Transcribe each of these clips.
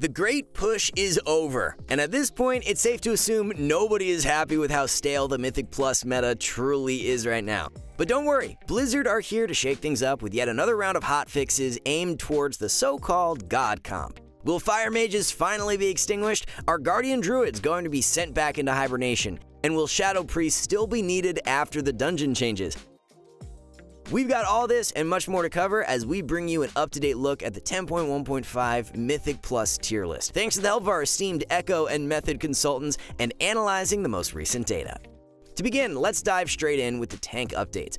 The great push is over, and at this point, it's safe to assume nobody is happy with how stale the Mythic Plus meta truly is right now. But don't worry, Blizzard are here to shake things up with yet another round of hot fixes aimed towards the so called God comp. Will Fire Mages finally be extinguished? Are Guardian Druids going to be sent back into hibernation? And will Shadow Priests still be needed after the dungeon changes? We've got all this and much more to cover as we bring you an up-to-date look at the 10.1.5 Mythic Plus tier list, thanks to the help of our esteemed Echo and Method consultants and analyzing the most recent data. To begin, let's dive straight in with the tank updates.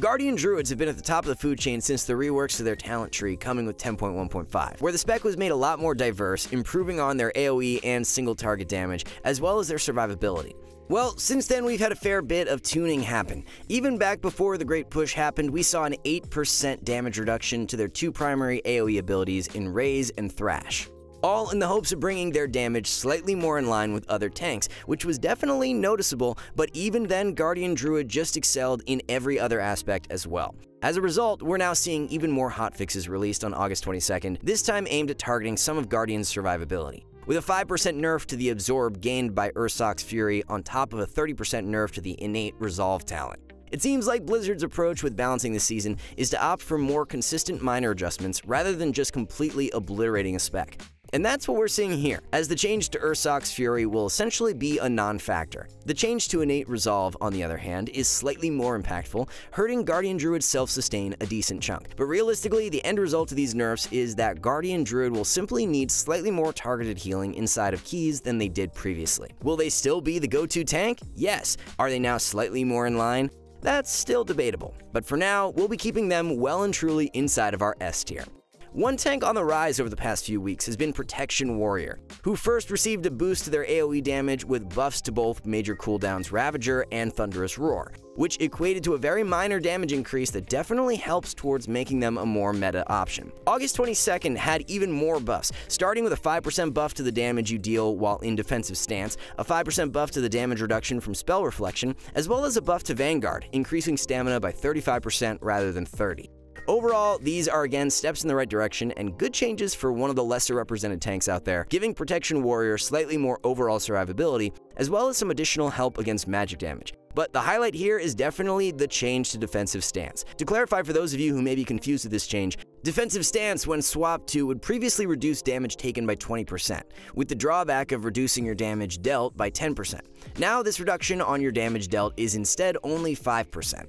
Guardian Druids have been at the top of the food chain since the reworks to their talent tree coming with 10.1.5, where the spec was made a lot more diverse, improving on their AoE and single target damage, as well as their survivability. Well, since then we've had a fair bit of tuning happen. Even back before the Great Push happened, we saw an 8% damage reduction to their two primary AoE abilities in Raze and Thrash all in the hopes of bringing their damage slightly more in line with other tanks, which was definitely noticeable, but even then Guardian Druid just excelled in every other aspect as well. As a result, we're now seeing even more hotfixes released on August 22nd, this time aimed at targeting some of Guardian's survivability with a 5% nerf to the Absorb gained by Ursoc's Fury on top of a 30% nerf to the innate Resolve talent. It seems like Blizzard's approach with balancing the season is to opt for more consistent minor adjustments rather than just completely obliterating a spec. And that's what we're seeing here, as the change to Ursoc's Fury will essentially be a non-factor. The change to Innate Resolve, on the other hand, is slightly more impactful, hurting Guardian Druid's self-sustain a decent chunk. But realistically, the end result of these nerfs is that Guardian Druid will simply need slightly more targeted healing inside of keys than they did previously. Will they still be the go-to tank? Yes. Are they now slightly more in line? That's still debatable, but for now, we'll be keeping them well and truly inside of our S tier. One tank on the rise over the past few weeks has been Protection Warrior, who first received a boost to their AoE damage with buffs to both major cooldowns Ravager and Thunderous Roar, which equated to a very minor damage increase that definitely helps towards making them a more meta option. August 22nd had even more buffs, starting with a 5% buff to the damage you deal while in defensive stance, a 5% buff to the damage reduction from spell reflection, as well as a buff to Vanguard, increasing stamina by 35% rather than 30. Overall, these are again steps in the right direction and good changes for one of the lesser represented tanks out there, giving Protection Warrior slightly more overall survivability, as well as some additional help against magic damage. But the highlight here is definitely the change to defensive stance. To clarify for those of you who may be confused with this change, defensive stance when swapped to would previously reduce damage taken by 20%, with the drawback of reducing your damage dealt by 10%. Now this reduction on your damage dealt is instead only 5%.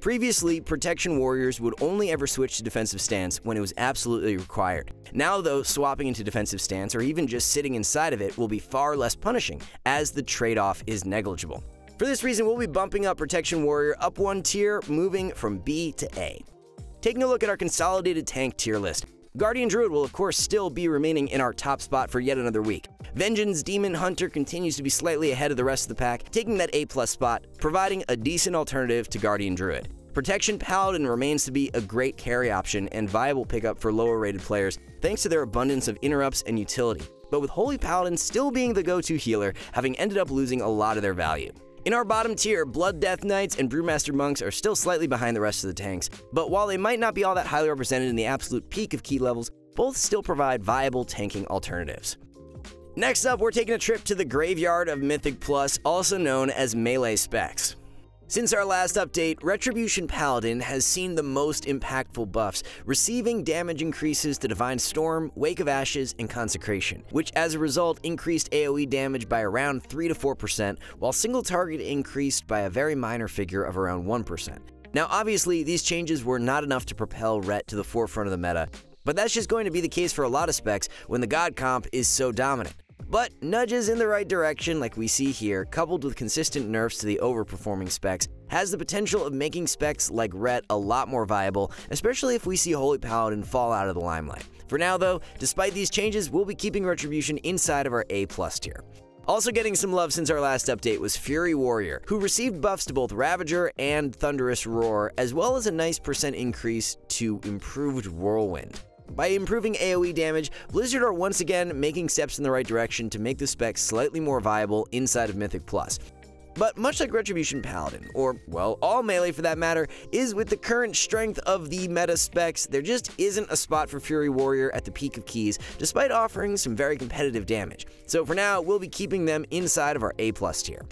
Previously, Protection Warriors would only ever switch to defensive stance when it was absolutely required. Now though, swapping into defensive stance or even just sitting inside of it will be far less punishing, as the trade-off is negligible. For this reason, we'll be bumping up Protection Warrior up one tier, moving from B to A. Taking a look at our consolidated tank tier list, Guardian Druid will of course still be remaining in our top spot for yet another week. Vengeance Demon Hunter continues to be slightly ahead of the rest of the pack, taking that A plus spot, providing a decent alternative to Guardian Druid. Protection Paladin remains to be a great carry option and viable pickup for lower rated players thanks to their abundance of interrupts and utility, but with Holy Paladin still being the go-to healer, having ended up losing a lot of their value. In our bottom tier, Blood Death Knights and Brewmaster Monks are still slightly behind the rest of the tanks, but while they might not be all that highly represented in the absolute peak of key levels, both still provide viable tanking alternatives. Next up, we're taking a trip to the graveyard of Mythic Plus, also known as Melee Specs. Since our last update, Retribution Paladin has seen the most impactful buffs, receiving damage increases to Divine Storm, Wake of Ashes, and Consecration, which as a result increased AoE damage by around 3 to 4%, while single target increased by a very minor figure of around 1%. Now obviously, these changes were not enough to propel Ret to the forefront of the meta, but that's just going to be the case for a lot of specs when the God comp is so dominant. But nudges in the right direction, like we see here, coupled with consistent nerfs to the overperforming specs, has the potential of making specs like Ret a lot more viable, especially if we see Holy Paladin fall out of the limelight. For now though, despite these changes, we'll be keeping Retribution inside of our A plus tier. Also getting some love since our last update was Fury Warrior, who received buffs to both Ravager and Thunderous Roar, as well as a nice percent increase to Improved Whirlwind. By improving AoE damage, Blizzard are once again making steps in the right direction to make the spec slightly more viable inside of Mythic Plus. But much like Retribution Paladin, or, well, all melee for that matter, is with the current strength of the meta specs, there just isn't a spot for Fury Warrior at the peak of keys, despite offering some very competitive damage. So for now, we'll be keeping them inside of our A plus tier.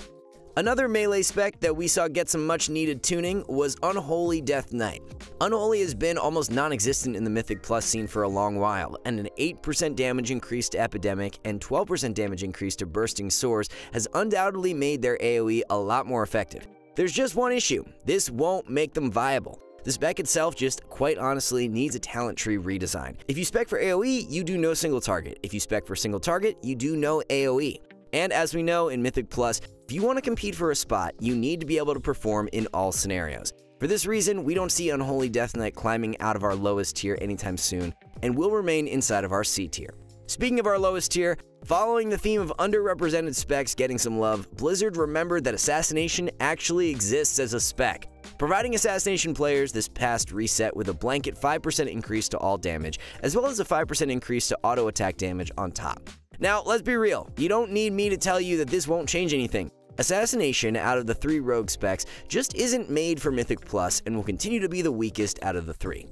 Another melee spec that we saw get some much needed tuning was Unholy Death Knight. Unholy has been almost non-existent in the Mythic Plus scene for a long while, and an 8% damage increase to Epidemic and 12% damage increase to Bursting Sores has undoubtedly made their AoE a lot more effective. There's just one issue, this won't make them viable. The spec itself just, quite honestly, needs a talent tree redesign. If you spec for AoE, you do no single target. If you spec for single target, you do no AoE. And as we know in Mythic Plus, if you want to compete for a spot, you need to be able to perform in all scenarios. For this reason, we don't see Unholy Death Knight climbing out of our lowest tier anytime soon, and will remain inside of our C tier. Speaking of our lowest tier, following the theme of underrepresented specs getting some love, Blizzard remembered that Assassination actually exists as a spec, providing Assassination players this past reset with a blanket 5% increase to all damage, as well as a 5% increase to auto attack damage on top. Now, let's be real, you don't need me to tell you that this won't change anything. Assassination out of the three rogue specs just isn't made for Mythic Plus and will continue to be the weakest out of the three.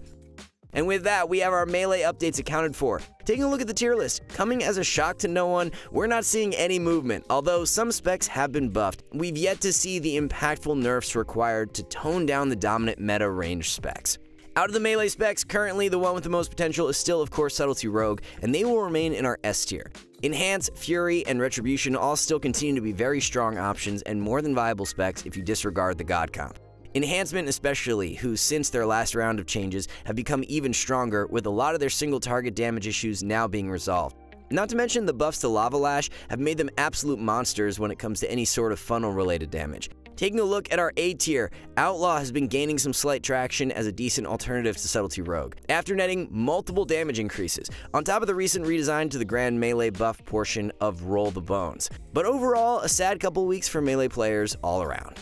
And with that, we have our melee updates accounted for. Taking a look at the tier list, coming as a shock to no one, we're not seeing any movement. Although some specs have been buffed, we've yet to see the impactful nerfs required to tone down the dominant meta range specs. Out of the melee specs, currently the one with the most potential is still, of course, Subtlety Rogue, and they will remain in our S tier. Enhance, Fury, and Retribution all still continue to be very strong options and more than viable specs if you disregard the God comp. Enhancement especially, who since their last round of changes have become even stronger with a lot of their single target damage issues now being resolved. Not to mention the buffs to Lava Lash have made them absolute monsters when it comes to any sort of funnel related damage. Taking a look at our A tier, Outlaw has been gaining some slight traction as a decent alternative to Subtlety Rogue, after netting multiple damage increases, on top of the recent redesign to the Grand Melee buff portion of Roll the Bones. But overall, a sad couple weeks for Melee players all around.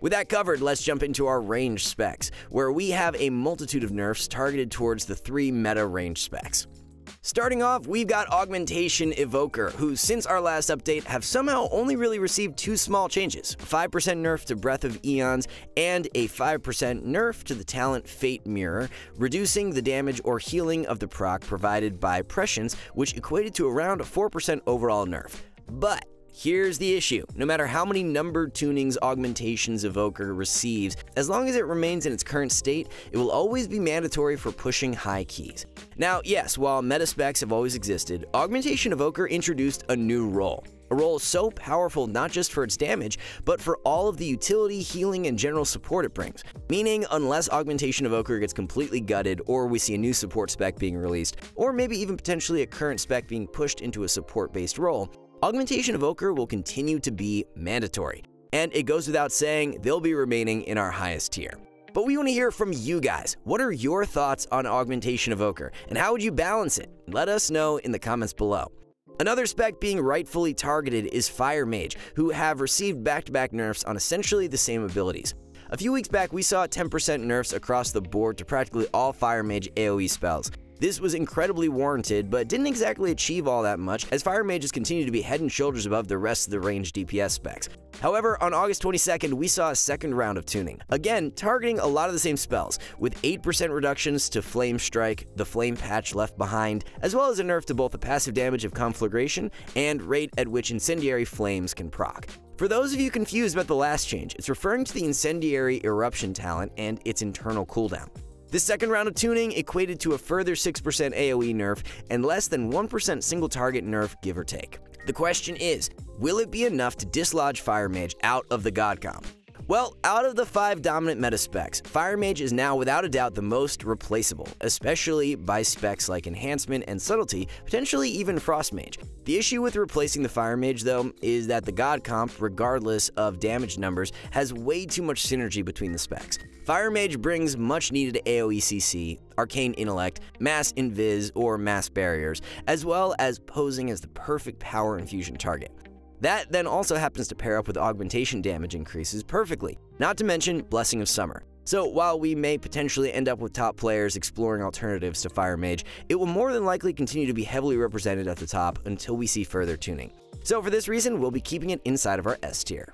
With that covered, let's jump into our range specs, where we have a multitude of nerfs targeted towards the three meta range specs. Starting off, we've got Augmentation Evoker, who since our last update have somehow only really received two small changes, 5% nerf to Breath of Eons and a 5% nerf to the talent Fate Mirror, reducing the damage or healing of the proc provided by Prescience, which equated to around a 4% overall nerf. But Here's the issue. No matter how many number tunings Augmentations Evoker receives, as long as it remains in its current state, it will always be mandatory for pushing high keys. Now, yes, while meta specs have always existed, Augmentation Evoker introduced a new role. A role so powerful not just for its damage, but for all of the utility, healing, and general support it brings. Meaning, unless Augmentation Evoker gets completely gutted, or we see a new support spec being released, or maybe even potentially a current spec being pushed into a support-based role, Augmentation Evoker will continue to be mandatory, and it goes without saying they'll be remaining in our highest tier. But we want to hear from you guys. What are your thoughts on Augmentation Evoker, and how would you balance it? Let us know in the comments below. Another spec being rightfully targeted is Fire Mage, who have received back-to-back -back nerfs on essentially the same abilities. A few weeks back, we saw 10% nerfs across the board to practically all Fire Mage AoE spells, this was incredibly warranted, but didn't exactly achieve all that much, as Fire Mages continue to be head and shoulders above the rest of the range DPS specs. However, on August 22nd, we saw a second round of tuning. Again, targeting a lot of the same spells, with 8% reductions to Flame Strike, the Flame Patch left behind, as well as a nerf to both the passive damage of Conflagration and rate at which Incendiary Flames can proc. For those of you confused about the last change, it's referring to the Incendiary Eruption talent and its internal cooldown. The second round of tuning equated to a further 6% AoE nerf and less than 1% single target nerf, give or take. The question is, will it be enough to dislodge Fire Mage out of the God comp? Well, out of the five dominant meta specs, Fire Mage is now without a doubt the most replaceable, especially by specs like Enhancement and Subtlety, potentially even Frost Mage. The issue with replacing the Fire Mage, though, is that the God comp, regardless of damage numbers, has way too much synergy between the specs. Fire Mage brings much needed AoE CC, Arcane Intellect, Mass Invis, or Mass Barriers, as well as posing as the perfect power infusion target. That then also happens to pair up with augmentation damage increases perfectly, not to mention Blessing of Summer. So while we may potentially end up with top players exploring alternatives to Fire Mage, it will more than likely continue to be heavily represented at the top until we see further tuning. So for this reason, we'll be keeping it inside of our S tier.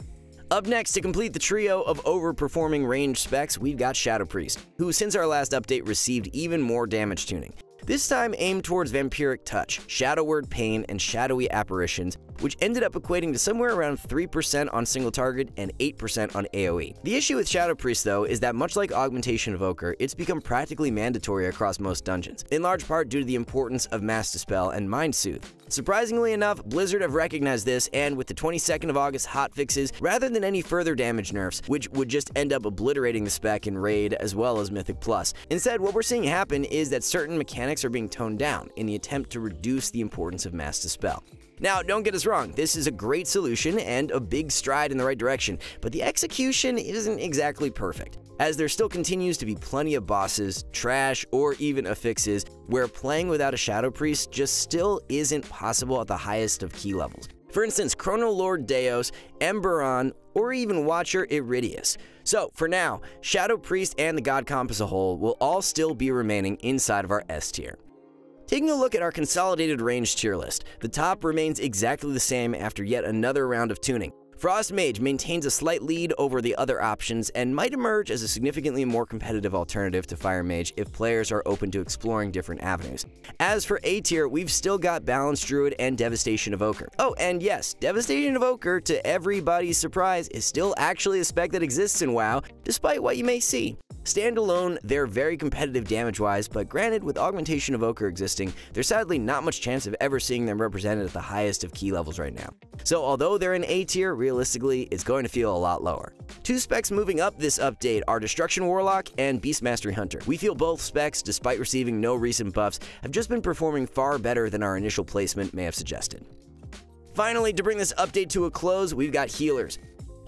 Up next, to complete the trio of overperforming range specs, we've got Shadow Priest, who since our last update received even more damage tuning. This time aimed towards Vampiric Touch, Shadow Word Pain, and Shadowy Apparitions, which ended up equating to somewhere around 3% on single target and 8% on AoE. The issue with Shadow Priest, though, is that much like Augmentation Evoker, it's become practically mandatory across most dungeons, in large part due to the importance of Mass Dispel and Mind Soothe. Surprisingly enough, Blizzard have recognized this, and with the 22nd of August hotfixes, rather than any further damage nerfs, which would just end up obliterating the spec in Raid as well as Mythic Plus, instead what we're seeing happen is that certain mechanics are being toned down in the attempt to reduce the importance of Mass Dispel. Now, don't get us wrong, this is a great solution and a big stride in the right direction, but the execution isn't exactly perfect as there still continues to be plenty of bosses, trash, or even affixes where playing without a Shadow Priest just still isn't possible at the highest of key levels. For instance, Chrono Lord Deos, Emberon, or even Watcher Irideus. So, for now, Shadow Priest and the God Comp as a whole will all still be remaining inside of our S tier. Taking a look at our consolidated range tier list, the top remains exactly the same after yet another round of tuning. Frost Mage maintains a slight lead over the other options and might emerge as a significantly more competitive alternative to Fire Mage if players are open to exploring different avenues. As for A tier, we've still got Balanced Druid and Devastation Evoker. Oh, and yes, Devastation Evoker, to everybody's surprise, is still actually a spec that exists in WoW, despite what you may see. Standalone, they're very competitive damage-wise, but granted, with Augmentation Evoker existing, there's sadly not much chance of ever seeing them represented at the highest of key levels right now. So although they're in A tier, realistically, it's going to feel a lot lower. Two specs moving up this update are Destruction Warlock and Beast Mastery Hunter. We feel both specs, despite receiving no recent buffs, have just been performing far better than our initial placement may have suggested. Finally, to bring this update to a close, we've got healers.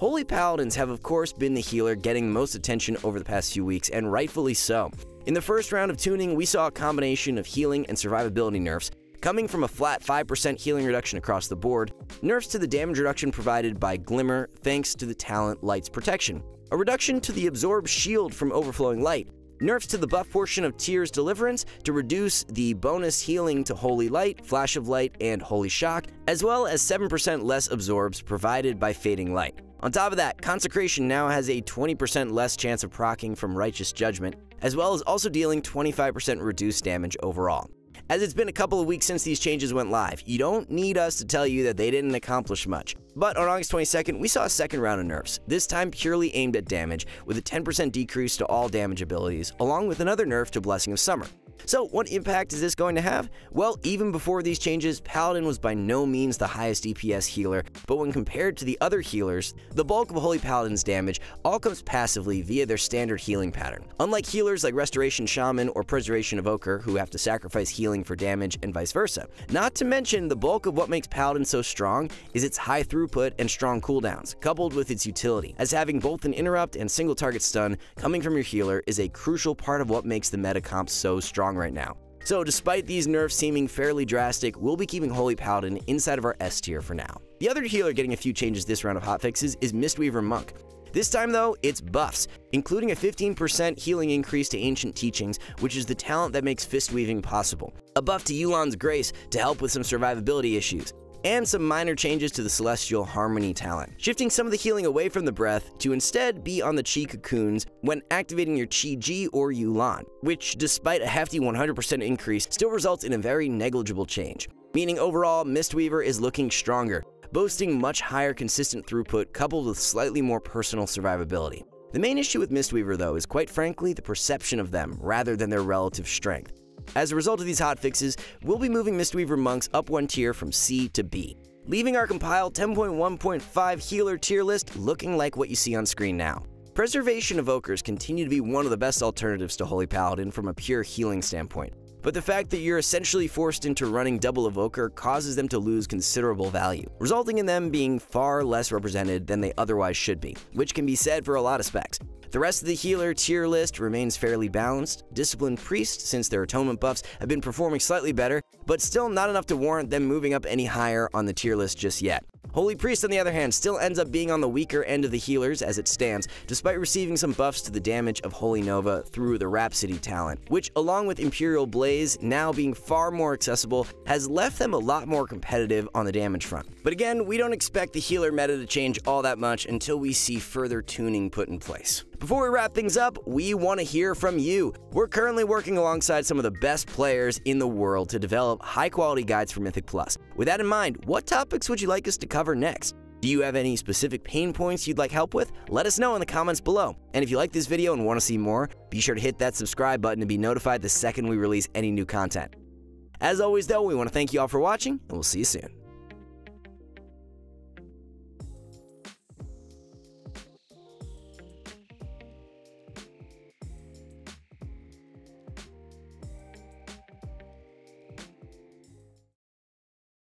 Holy Paladins have of course been the healer getting most attention over the past few weeks, and rightfully so. In the first round of tuning, we saw a combination of healing and survivability nerfs, coming from a flat 5% healing reduction across the board, nerfs to the damage reduction provided by Glimmer thanks to the talent Light's Protection, a reduction to the absorbed shield from overflowing light, nerfs to the buff portion of Tyr's Deliverance to reduce the bonus healing to Holy Light, Flash of Light, and Holy Shock, as well as 7% less absorbs provided by Fading Light. On top of that, Consecration now has a 20% less chance of proccing from Righteous Judgment, as well as also dealing 25% reduced damage overall. As it's been a couple of weeks since these changes went live, you don't need us to tell you that they didn't accomplish much. But on August 22nd, we saw a second round of nerfs, this time purely aimed at damage, with a 10% decrease to all damage abilities, along with another nerf to Blessing of Summer. So, what impact is this going to have? Well, even before these changes, Paladin was by no means the highest DPS healer, but when compared to the other healers, the bulk of Holy Paladin's damage all comes passively via their standard healing pattern. Unlike healers like Restoration Shaman or Preservation Evoker, who have to sacrifice healing for damage and vice versa. Not to mention, the bulk of what makes Paladin so strong is its high throughput and strong cooldowns, coupled with its utility, as having both an interrupt and single target stun coming from your healer is a crucial part of what makes the meta comp so strong strong right now. So despite these nerfs seeming fairly drastic, we'll be keeping Holy Paladin inside of our S tier for now. The other healer getting a few changes this round of hotfixes is Mistweaver Monk. This time though, it's buffs, including a 15% healing increase to Ancient Teachings, which is the talent that makes fist weaving possible. A buff to Yu'lon's Grace to help with some survivability issues, and some minor changes to the Celestial Harmony talent, shifting some of the healing away from the breath to instead be on the Chi cocoons when activating your Chi Ji or Yu'lon, which, despite a hefty 100% increase, still results in a very negligible change. Meaning overall, Mistweaver is looking stronger, boasting much higher consistent throughput coupled with slightly more personal survivability. The main issue with Mistweaver, though, is quite frankly the perception of them rather than their relative strength. As a result of these hotfixes, we'll be moving Mistweaver monks up one tier from C to B, leaving our compiled 10.1.5 healer tier list looking like what you see on screen now. Preservation Evokers continue to be one of the best alternatives to Holy Paladin from a pure healing standpoint, but the fact that you're essentially forced into running double Evoker causes them to lose considerable value, resulting in them being far less represented than they otherwise should be, which can be said for a lot of specs. The rest of the healer tier list remains fairly balanced. Disciplined Priest, since their atonement buffs have been performing slightly better, but still not enough to warrant them moving up any higher on the tier list just yet. Holy Priest, on the other hand, still ends up being on the weaker end of the healers as it stands, despite receiving some buffs to the damage of Holy Nova through the Rhapsody talent, which, along with Empyreal Blaze now being far more accessible, has left them a lot more competitive on the damage front. But again, we don't expect the healer meta to change all that much until we see further tuning put in place. Before we wrap things up, we want to hear from you. We're currently working alongside some of the best players in the world to develop high quality guides for Mythic Plus. With that in mind, what topics would you like us to cover next? Do you have any specific pain points you'd like help with? Let us know in the comments below. And if you like this video and want to see more, be sure to hit that subscribe button to be notified the second we release any new content. As always though, we want to thank you all for watching, and we'll see you soon.